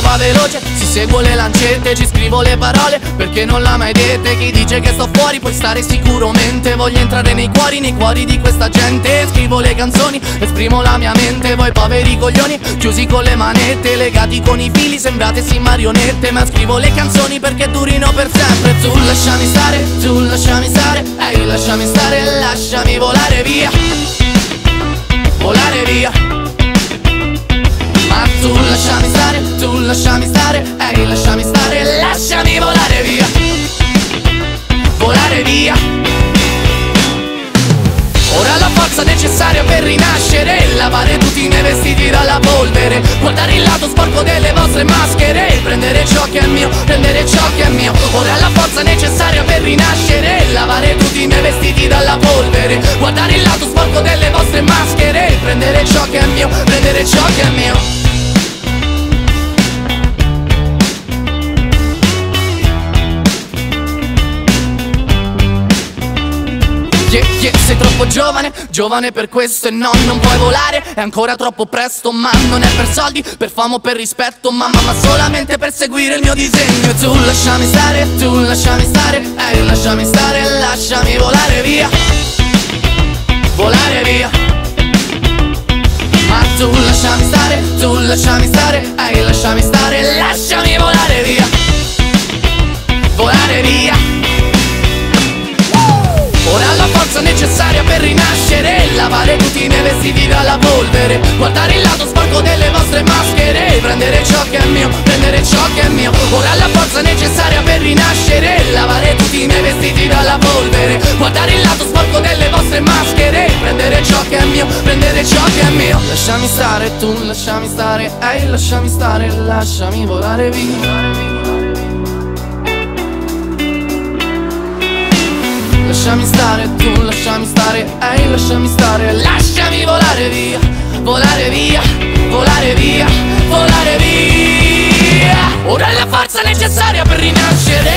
va veloce Si seguo le lancette, ci scrivo le parole Perché non l'ha mai dette. Chi dice che sto fuori puoi stare sicuramente Voglio entrare nei cuori, nei cuori di questa gente. Scrivo le canzoni, esprimo la mia mente Voi poveri coglioni, chiusi con le manette Legati con i fili, sembrate sì marionette Ma scrivo le canzoni perché durino per sempre. Tu lasciami stare, tu lasciami stare Ehi lasciami stare, lasciami volare via. Volare via rinascere. Lavare tutti i miei vestiti dalla polvere. Guardare il lato sporco delle vostre maschere. Prendere ciò che è mio, prendere ciò che è mio. Ora la forza necessaria per rinascere. Lavare tutti i miei vestiti dalla polvere. Guardare il lato sporco delle vostre maschere. Prendere ciò che è mio, prendere ciò che è mio Yeah, yeah, sei troppo giovane, giovane per questo e no, non puoi volare. È ancora troppo presto, ma non è per soldi, per fama o per rispetto Mamma, ma solamente per seguire il mio disegno. E tu lasciami stare, tu lasciami stare, ehi lasciami stare, lasciami volare via. Volare via. Ma tu lasciami stare, tu lasciami stare, Miei vestiti dalla polvere. Guardare il lato sporco delle vostre maschere. Prendere ciò che è mio, prendere ciò che è mio. Ora la forza necessaria per rinascere. Lavare tutti i miei vestiti dalla polvere. Guardare il lato sporco delle vostre maschere. Prendere ciò che è mio, prendere ciò che è mio. Lasciami stare tu, lasciami stare. Ehi, lasciami stare, lasciami volare via. Lasciami stare tu, lasciami stare, ehi lasciami stare Lasciami volare via, volare via, volare via. Ora è la forza necessaria per rinascere